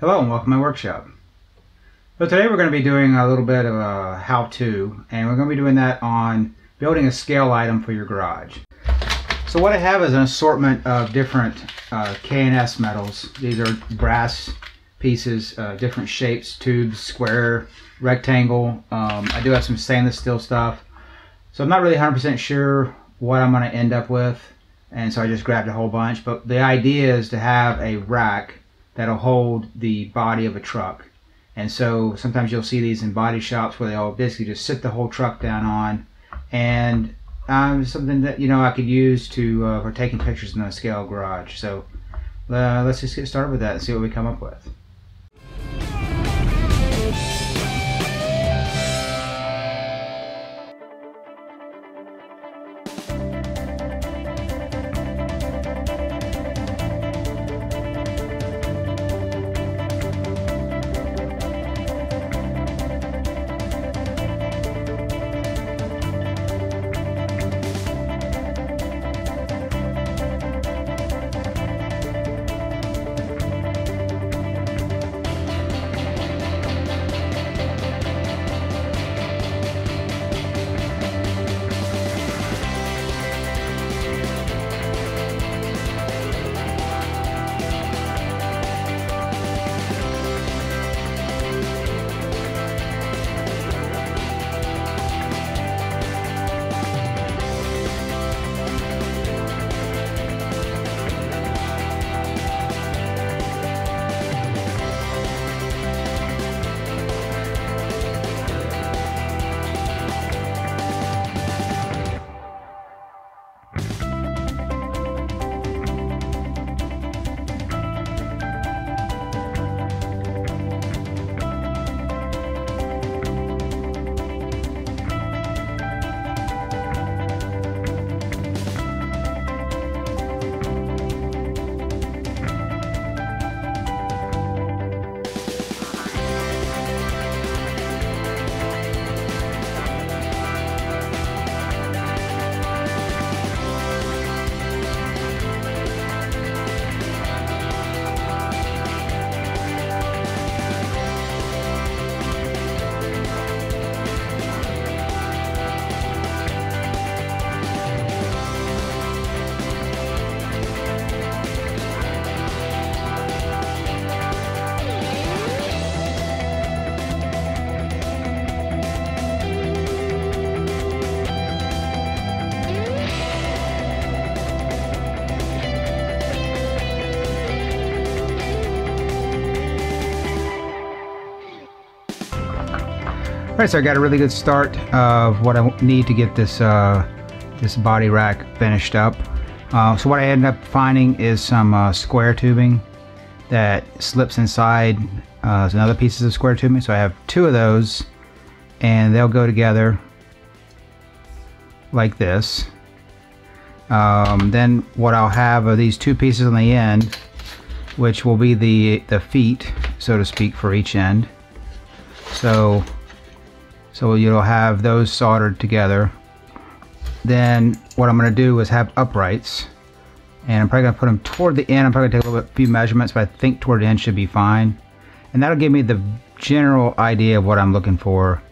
Hello and welcome to my workshop. So today we're going to be doing a little bit of a how-to and we're going to be doing that on building a scale item for your garage. So what I have is an assortment of different uh, K&S metals. These are brass pieces, uh, different shapes, tubes, square, rectangle. Um, I do have some stainless steel stuff. So I'm not really 100% sure what I'm going to end up with and so I just grabbed a whole bunch. But the idea is to have a rack that'll hold the body of a truck. And so sometimes you'll see these in body shops where they'll basically just sit the whole truck down on. And um, something that you know I could use to uh, for taking pictures in a scale garage. So uh, let's just get started with that and see what we come up with. All right, so I got a really good start of what I need to get this uh, this body rack finished up. Uh, so what I ended up finding is some uh, square tubing that slips inside uh, some other pieces of square tubing. So I have two of those, and they'll go together like this. Um, then what I'll have are these two pieces on the end, which will be the the feet, so to speak, for each end. So so you'll have those soldered together. Then what I'm going to do is have uprights. And I'm probably going to put them toward the end. I'm probably going to take a little bit, few measurements, but I think toward the end should be fine. And that'll give me the general idea of what I'm looking for.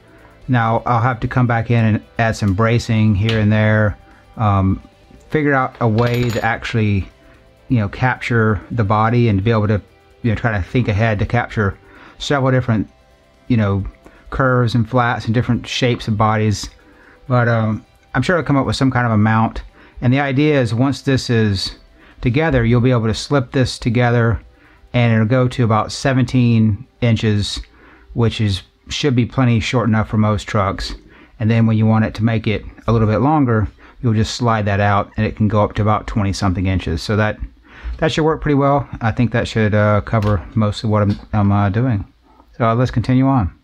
Now I'll have to come back in and add some bracing here and there. Um, figure out a way to actually, you know, capture the body and be able to, you know, try to think ahead to capture several different, you know, curves and flats and different shapes of bodies. But um, I'm sure I'll come up with some kind of a mount. And the idea is once this is together, you'll be able to slip this together and it'll go to about 17 inches, which is should be plenty short enough for most trucks. And then when you want it to make it a little bit longer, you'll just slide that out and it can go up to about 20 something inches. So that that should work pretty well. I think that should uh, cover most of what I'm, I'm uh, doing. So uh, let's continue on.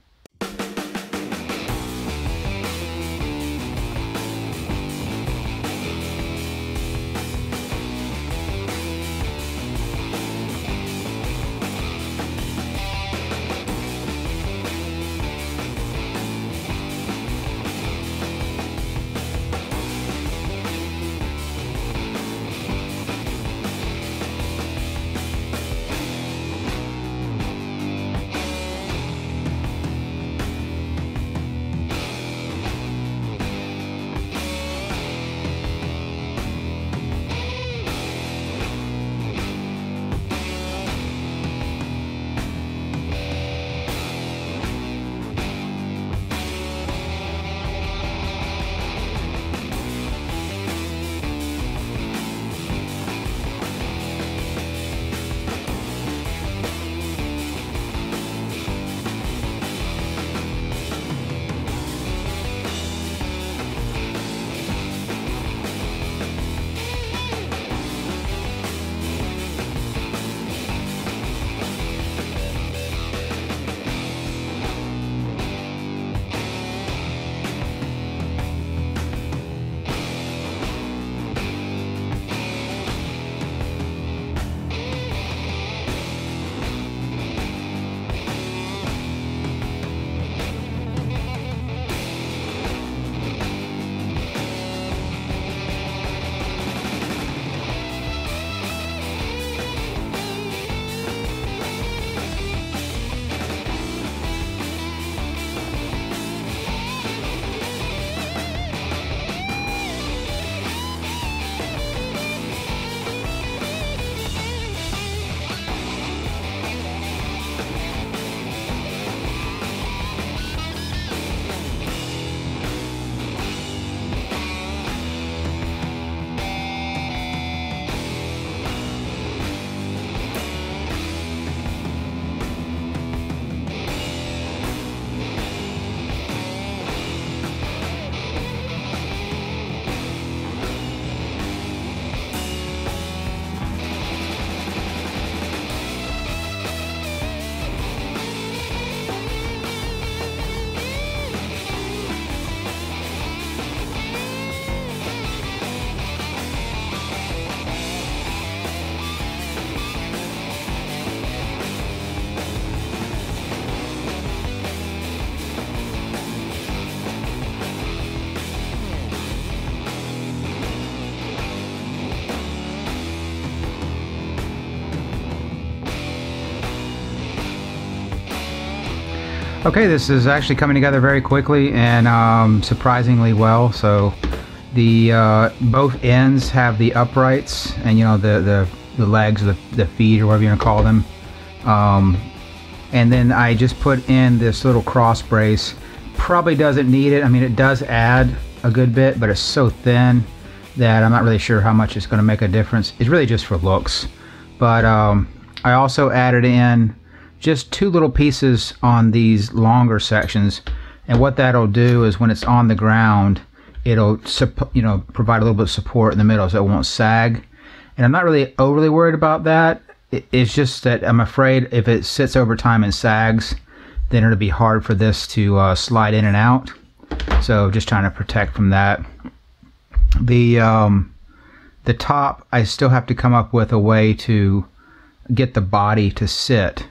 Okay, this is actually coming together very quickly and um, surprisingly well. So the uh, both ends have the uprights and you know the the, the legs, the, the feet or whatever you want to call them. Um, and then I just put in this little cross brace. Probably doesn't need it. I mean, it does add a good bit, but it's so thin that I'm not really sure how much it's going to make a difference. It's really just for looks. But um, I also added in just two little pieces on these longer sections. And what that'll do is when it's on the ground it'll you know provide a little bit of support in the middle so it won't sag. And I'm not really overly worried about that. It's just that I'm afraid if it sits over time and sags then it'll be hard for this to uh, slide in and out. So just trying to protect from that. The um, the top I still have to come up with a way to get the body to sit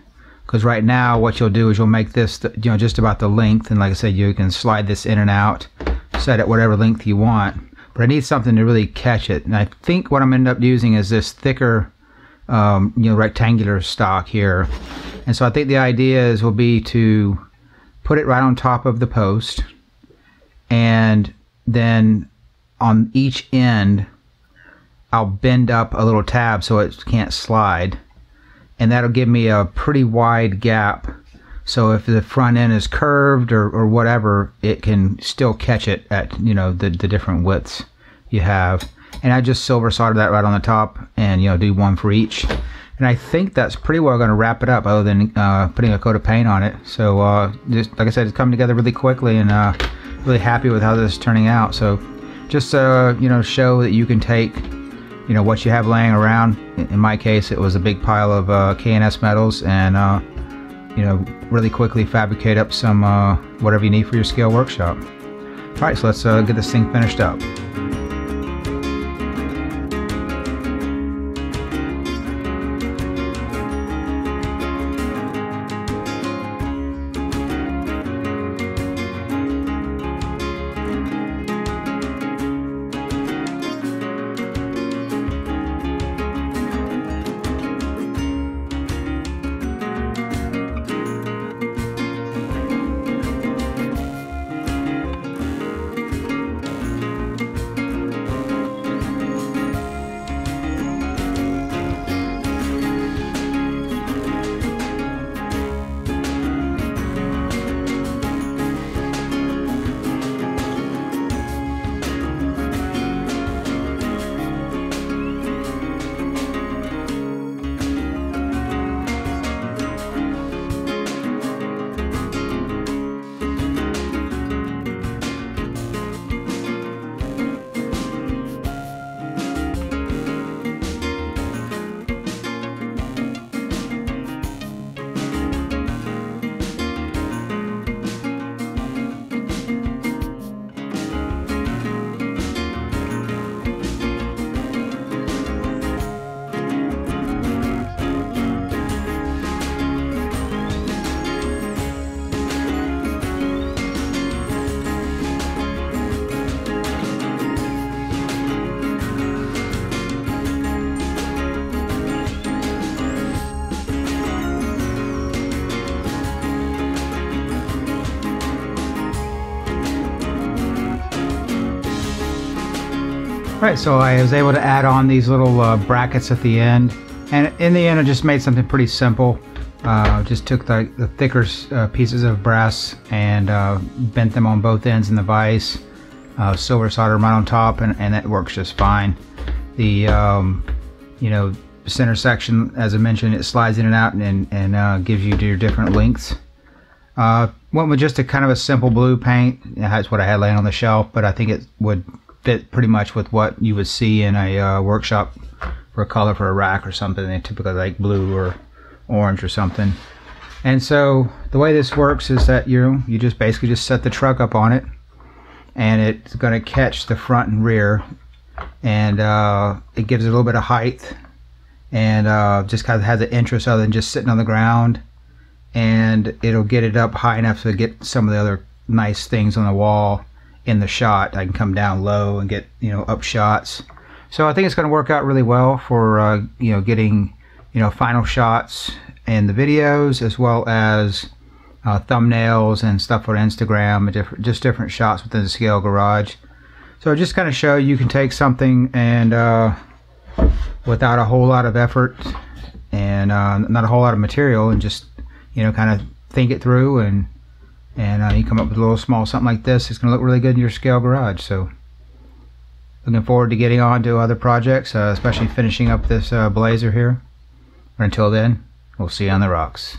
because right now what you'll do is you'll make this you know just about the length and like I said you can slide this in and out set it whatever length you want but I need something to really catch it. And I think what I'm end up using is this thicker um, you know rectangular stock here. And so I think the idea is will be to put it right on top of the post and then on each end I'll bend up a little tab so it can't slide and that'll give me a pretty wide gap. So if the front end is curved or, or whatever it can still catch it at you know the, the different widths you have. And I just silver soldered that right on the top and you know do one for each. And I think that's pretty well going to wrap it up other than uh, putting a coat of paint on it. So uh, just like I said it's coming together really quickly and uh, really happy with how this is turning out. So just uh, you know show that you can take you know what you have laying around. In my case, it was a big pile of uh, K&S metals, and uh, you know really quickly fabricate up some uh, whatever you need for your scale workshop. All right, so let's uh, get this thing finished up. Right, so I was able to add on these little uh, brackets at the end. And in the end, I just made something pretty simple. Uh, just took the, the thicker uh, pieces of brass and uh, bent them on both ends in the vise. Uh, silver solder right on top, and, and that works just fine. The, um, you know, center section, as I mentioned, it slides in and out and, and uh, gives you your different lengths. went with just a kind of a simple blue paint. That's what I had laying on the shelf, but I think it would fit pretty much with what you would see in a uh, workshop for a color for a rack or something. They typically like blue or orange or something. And so the way this works is that you you just basically just set the truck up on it, and it's going to catch the front and rear, and uh, it gives it a little bit of height, and uh, just kind of has an interest other than just sitting on the ground, and it'll get it up high enough to get some of the other nice things on the wall in the shot. I can come down low and get you know up shots. So I think it's going to work out really well for uh, you know getting you know final shots in the videos as well as uh, thumbnails and stuff for Instagram, different, just different shots within the scale garage. So just kind of show you can take something and uh, without a whole lot of effort and uh, not a whole lot of material and just you know kind of think it through and and uh, you come up with a little small something like this it's going to look really good in your scale garage. So looking forward to getting on to other projects uh, especially finishing up this uh, blazer here. But until then we'll see you on the rocks